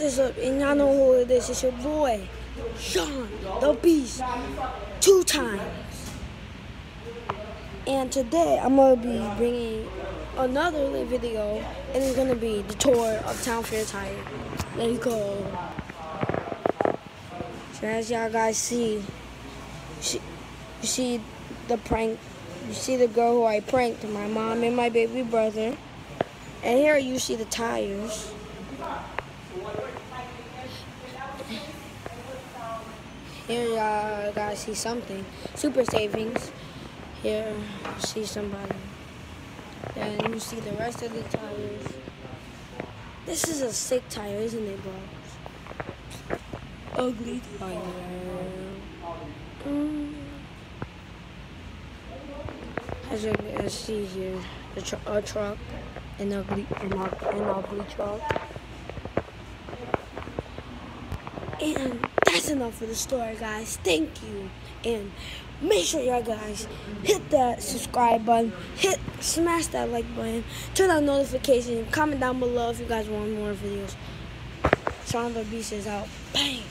What is up? And y'all know who it is. It's your boy, Shawn the Beast, two times. And today I'm gonna be bringing another video, and it's gonna be the tour of Town Fair Tire. Let's go. So as y'all guys see, see, you see the prank. You see the girl who I pranked, my mom and my baby brother. And here you see the tires. Here y'all guys see something. Super savings. Here see somebody. Then you see the rest of the tires. This is a sick tire, isn't it, bro? Ugly tire. Mm. As you can see here, a, tr a truck, an ugly, an, an ugly truck. And that's enough for the story, guys. Thank you. And make sure y'all guys hit that subscribe button, hit, smash that like button, turn on notifications, comment down below if you guys want more videos. Shawn the Beast is out. Bang!